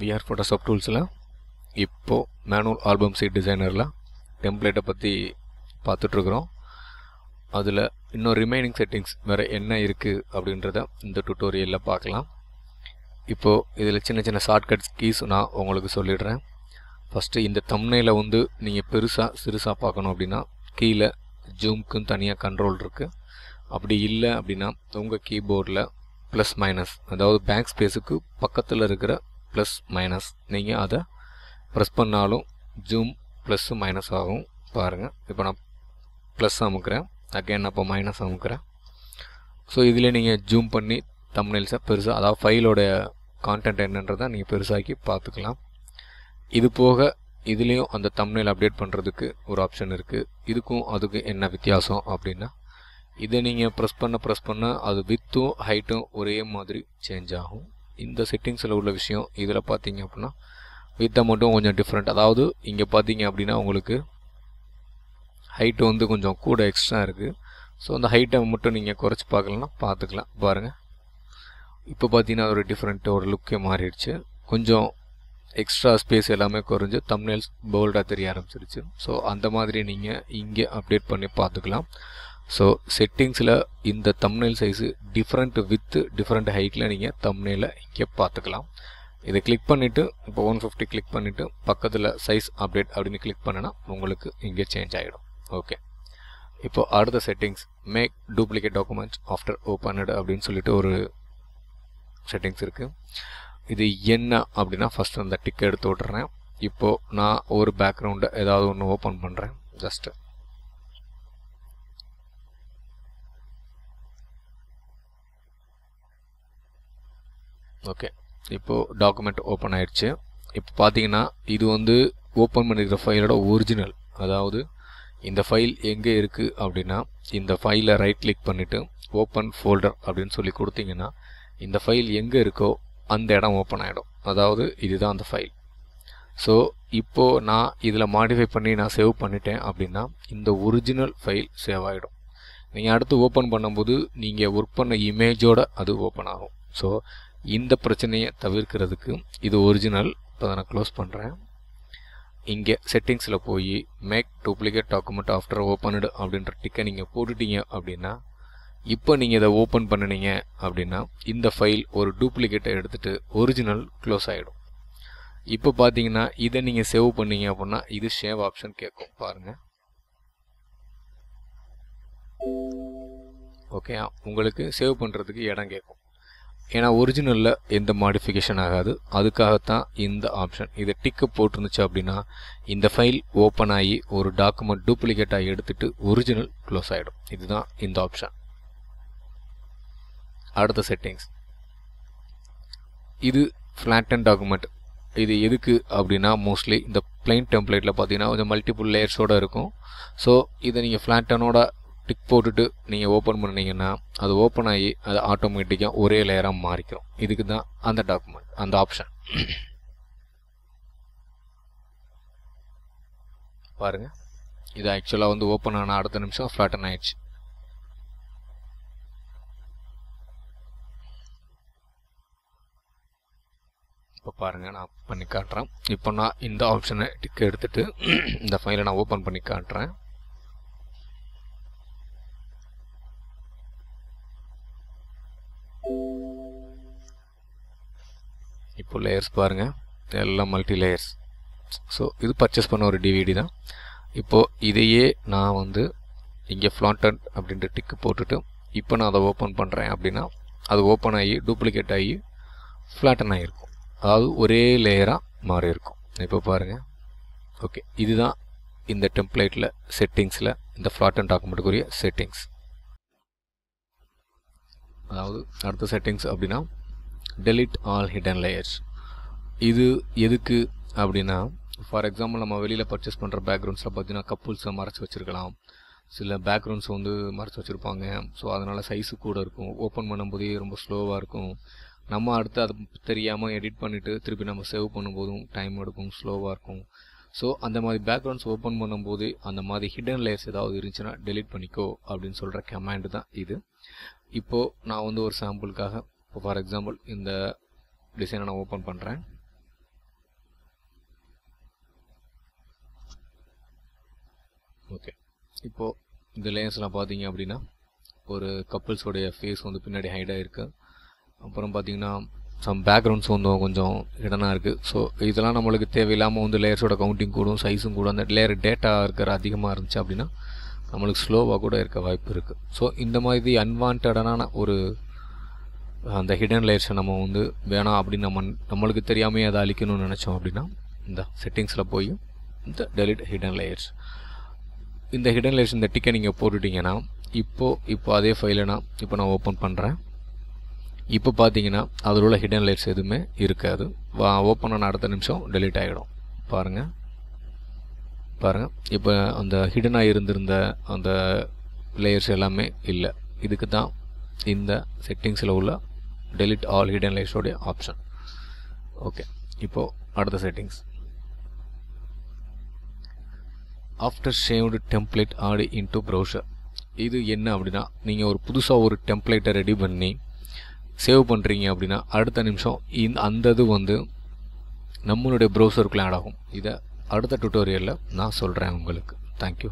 VR Photoshop டூல்ஸில் இப்போது manual album seat டிசைனரில் டெம்ப்ளேட்டை பற்றி பார்த்துட்ருக்குறோம். அதில் இன்னும் ரிமைனிங் செட்டிங்ஸ் வேறு என்ன இருக்குது அப்படின்றத இந்த டுட்டோரியலில் பார்க்கலாம். இப்போது இதில் சின்ன சின்ன ஷார்ட்கட்ஸ் கீஸ் நான் உங்களுக்கு சொல்லிடுறேன். ஃபஸ்ட்டு இந்த தம்னையில் வந்து நீங்கள் பெருசாக சிறுசாக பார்க்கணும் அப்படின்னா கீழே ஜூம்க்குன்னு தனியாக கண்ட்ரோல் இருக்குது அப்படி இல்லை அப்படின்னா உங்கள் கீபோர்டில் ப்ளஸ் மைனஸ் அதாவது பேக் ஸ்பேஸுக்கு பக்கத்தில் இருக்கிற ப்ளஸ் மைனஸ் நீங்கள் அதை ப்ரெஸ் பண்ணாலும் ஜூம் ப்ளஸ்ஸு மைனஸ் ஆகும். பாருங்கள் இப்போ நான் ப்ளஸ் அமுக்கிறேன். அகைன் அப்போ மைனஸ் அமுக்கிறேன். ஸோ இதில் நீங்கள் ஜூம் பண்ணி தம்னைல்ஸை பெருசாக அதாவது ஃபைலோட கான்டென்ட் என்னன்றதை நீங்கள் பெருசாக்கி பார்த்துக்கலாம். இது போக இதுலேயும் அந்த தம்னைல் அப்டேட் பண்ணுறதுக்கு ஒரு ஆப்ஷன் இருக்குது இதுக்கும் அதுக்கு என்ன வித்தியாசம் அப்படின்னா இதை நீங்கள் ப்ரெஸ் பண்ண ப்ரெஸ் பண்ண அது வித்தும் ஹைட்டும் ஒரே மாதிரி சேஞ்ச் ஆகும். இந்த செட்டிங்ஸில் உள்ள விஷயம் இதில் பார்த்தீங்க அப்படின்னா வித்தை மட்டும் கொஞ்சம் டிஃப்ரெண்ட் அதாவது இங்கே பார்த்தீங்க அப்படின்னா உங்களுக்கு ஹைட்டு வந்து கொஞ்சம் கூட எக்ஸ்ட்ரா இருக்குது ஸோ அந்த ஹைட்டை மட்டும் நீங்கள் குறைச்சி பார்க்கலன்னா பார்த்துக்கலாம். பாருங்கள் இப்போ பார்த்தீங்கன்னா ஒரு டிஃப்ரெண்ட்டு ஒரு லுக்கே மாறிடுச்சு. கொஞ்சம் எக்ஸ்ட்ரா ஸ்பேஸ் எல்லாமே குறைஞ்சு தம்னேல்ஸ் போல்டாக தெரிய ஆரம்பிச்சிருச்சு. ஸோ அந்த மாதிரி நீங்கள் இங்கே அப்டேட் பண்ணி பார்த்துக்கலாம். ஸோ செட்டிங்ஸில் இந்த thumbnail size different with different ஹைட்டில் நீங்கள் தம்னேல இங்கே பார்த்துக்கலாம். இதை கிளிக் பண்ணிவிட்டு இப்போ ஒன் ஃபிஃப்டி கிளிக் பண்ணிவிட்டு பக்கத்தில் சைஸ் அப்டேட் அப்படின்னு கிளிக் பண்ணினா உங்களுக்கு இங்கே சேஞ்ச் ஆகிடும் ஓகே இப்போ அடுத்த settings make duplicate documents after opened அப்படின்னு சொல்லிட்டு ஒரு செட்டிங்ஸ் இருக்குது இது என்ன அப்படின்னா ஃபஸ்ட் அந்த டிக் எடுத்து விட்டுறேன். இப்போது நான் ஒரு பேக்ரவுண்டை ஏதாவது ஒன்று ஓப்பன் பண்ணுறேன் ஜஸ்ட்டு ஓகே இப்போது டாக்குமெண்ட் ஓப்பன் ஆயிடுச்சு. இப்போ பார்த்தீங்கன்னா இது வந்து ஓப்பன் பண்ணியிருக்கிற ஃபைலோட ஒரிஜினல் அதாவது இந்த ஃபைல் எங்கே இருக்குது அப்படின்னா இந்த ஃபைலை ரைட் கிளிக் பண்ணிவிட்டு ஓப்பன் ஃபோல்டர் அப்படின்னு சொல்லி கொடுத்தீங்கன்னா இந்த ஃபைல் எங்கே இருக்கோ அந்த இடம் ஓப்பன் ஆகிடும் அதாவது இதுதான் அந்த ஃபைல் ஸோ இப்போது நான் இதில் மாடிஃபை பண்ணி நான் சேவ் பண்ணிட்டேன் அப்படின்னா இந்த ஒரிஜினல் ஃபைல் சேவ் ஆகிடும் நீங்கள் அடுத்து ஓப்பன் பண்ணும்போது நீங்கள் ஒர்க் பண்ண இமேஜோட அது ஓப்பன் ஆகும். ஸோ இந்த பிரச்சனையை தவிர்க்கிறதுக்கு இது ஒரிஜினல் இப்போ நான் க்ளோஸ் பண்ணுறேன் இங்கே செட்டிங்ஸில் போய் make duplicate document after opened அப்படின்ற டிக்கை நீங்கள் போட்டுட்டீங்க அப்படின்னா இப்போ நீங்கள் இதை ஓப்பன் பண்ணினீங்க அப்படின்னா இந்த ஃபைல் ஒரு டூப்ளிகேட்டை எடுத்துகிட்டு ஒரிஜினல் க்ளோஸ் ஆகிடும் இப்போ பார்த்தீங்கன்னா இதை நீங்கள் சேவ் பண்ணீங்க அப்படின்னா இது ஷேவ் ஆப்ஷன் கேட்கும். பாருங்கள் ஓகே உங்களுக்கு சேவ் பண்ணுறதுக்கு இடம் கேட்கும். ஏன்னா ஒரிஜினலில் எந்த மாடிஃபிகேஷன் ஆகாது. அதுக்காகத்தான் இந்த ஆப்ஷன் இதை டிக்கு போட்டிருந்துச்சு அப்படின்னா இந்த ஃபைல் ஓப்பன் ஆகி ஒரு டாக்குமெண்ட் டூப்ளிகேட்டாக எடுத்துட்டு ஒரிஜினல் க்ளோஸ் ஆகிடும் இதுதான் இந்த ஆப்ஷன் அடுத்த செட்டிங்ஸ் இது ஃப்ளாட்டன் டாக்குமெண்ட் இது எதுக்கு அப்படின்னா மோஸ்ட்லி இந்த பிளைன் டெம்ப்ளேட்டில் பார்த்தீங்கன்னா கொஞ்சம் மல்டிபிள் லேயர்ஸோடு இருக்கும். ஸோ இதை நீங்கள் ஃப்ளாட்டனோட டிக் போட்டுட்டு நீங்கள் ஓப்பன் பண்ணிங்கன்னா அது ஓப்பன் ஆகி அது ஆட்டோமேட்டிக்காக ஒரே லேயராக மாறிக்கிறோம் இதுக்கு தான் அந்த டாக்குமெண்ட் அந்த ஆப்ஷன் பாருங்கள் இது ஆக்சுவலாக வந்து ஓப்பன் ஆன அடுத்த நிமிஷம் ஃப்ளாட்டன் ஆயிடுச்சு. இப்போ பாருங்கள் நான் பண்ணி காட்டுறேன். இப்போ நான் இந்த ஆப்ஷனை டிக் எடுத்துகிட்டு இந்த ஃபைலை நான் ஓப்பன் பண்ணி காட்டுறேன். இப்போ லேயர்ஸ் பாருங்கள் எல்லாம் மல்டி லேயர்ஸ் ஸோ இது பர்ச்சேஸ் பண்ண ஒரு டிவிடி தான். இப்போது இதையே நான் வந்து இங்கே ஃப்ளாண்டட் அப்படின்ற டிக்கு போட்டுட்டு இப்போ நான் அதை ஓப்பன் பண்ணுறேன் அப்படின்னா அது ஓப்பன் ஆகி டூப்ளிகேட் ஆகி ஃப்ளாட்டன் ஆகிருக்கும் அதாவது ஒரே லேயராக மாறி இருக்கும் இப்போ பாருங்கள் ஓகே இதுதான் இந்த டெம்ப்ளேட்டில் செட்டிங்ஸில் இந்த ஃப்ளாட்டன் டாக்குமெண்ட்டுக்குரிய செட்டிங்ஸ் அதாவது அடுத்த செட்டிங்ஸ் அப்படின்னா டெலிட் ஆல் ஹிடன் லேயர்ஸ் இது எதுக்கு அப்படின்னா ஃபார் எக்ஸாம்பிள் நம்ம வெளியில் பர்ச்சேஸ் பண்ணுற பேக்ரவுண்ட்ஸில் பார்த்தீங்கன்னா கப்புள்ஸை மறைச்சி வச்சுருக்கலாம். சில பேக்ரவுண்ட்ஸ் வந்து மறைச்சி வச்சுருப்பாங்க. ஸோ அதனால் சைஸு கூட இருக்கும். ஓப்பன் பண்ணும்போதே ரொம்ப ஸ்லோவாக இருக்கும். நம்ம அடுத்து அதை தெரியாமல் எடிட் பண்ணிவிட்டு திருப்பி நம்ம சேவ் பண்ணும்போதும் டைம் எடுக்கும் ஸ்லோவாக இருக்கும். ஸோ அந்த மாதிரி பேக்ரவுண்ட்ஸ் ஓப்பன் பண்ணும்போது அந்த மாதிரி ஹிடன் லேயர்ஸ் ஏதாவது இருந்துச்சுன்னா டெலிட் பண்ணிக்கோ அப்படின்னு சொல்கிற கமாண்டு தான் இது. இப்போது நான் வந்து ஒரு சாம்பிளுக்காக இப்போ ஃபார் எக்ஸாம்பிள் இந்த டிசைனை நான் ஓப்பன் பண்ணுறேன் ஓகே இப்போது இந்த லேயர்ஸ்லாம் பார்த்தீங்க அப்படின்னா ஒரு கப்புள்ஸோடைய ஃபேஸ் வந்து பின்னாடி ஹைடாக இருக்குது அப்புறம் பார்த்தீங்கன்னா சம் பேக்ரவுண்ட்ஸ் வந்து கொஞ்சம் இடனாக இருக்குது ஸோ இதெல்லாம் நம்மளுக்கு தேவையில்லாமல் வந்து லேயர்ஸோட கவுண்டிங் கூடும் சைஸும் கூடும். அந்த லேயர் டேட்டா இருக்கிற அதிகமாக இருந்துச்சு அப்படின்னா நம்மளுக்கு ஸ்லோவாக கூட இருக்க வாய்ப்பு இருக்குது ஸோ இந்த மாதிரி அன்வான்டான ஒரு அந்த ஹிடன் லேயர்ஸை நம்ம வந்து வேணாம் அப்படின்னு நம்ம நம்மளுக்கு தெரியாமே அதை அழிக்கணும்னு நினச்சோம் அப்படின்னா இந்த செட்டிங்ஸில் போய் இந்த டெலிட் ஹிடன் லேயர்ஸ் இந்த ஹிடன் லேயர்ஸ் இந்த டிக்கை நீங்கள் போட்டுட்டிங்கன்னா இப்போது இப்போ அதே ஃபைலை நான் இப்போ நான் ஓப்பன் பண்ணுறேன் இப்போ பார்த்தீங்கன்னா அதில் உள்ள ஹிடன் லேயர்ஸ் எதுவுமே இருக்காது. வா ஓப்பன் ஆன அடுத்த நிமிஷம் டெலீட் ஆகிடும் பாருங்கள் பாருங்கள் இப்போ அந்த ஹிடனாக இருந்திருந்த அந்த லேயர்ஸ் எல்லாமே இல்லை. இதுக்கு தான் இந்த செட்டிங்ஸில் உள்ள டெலிட் ஆல் ஹிடன் லேயர்ஸோடைய ஆப்ஷன் ஓகே இப்போது அடுத்த settings after saved template add into browser இது என்ன அப்படின்னா நீங்கள் ஒரு புதுசாக ஒரு டெம்ப்ளேட்டை ரெடி பண்ணி சேவ் பண்ணுறீங்க அப்படின்னா அடுத்த நிமிஷம் இந் அந்த இது வந்து நம்மளுடைய ப்ரௌசருக்குள்ளே ஆட் ஆகும். இதை அடுத்த டுட்டோரியலில் நான் சொல்கிறேன் உங்களுக்கு. தேங்க்யூ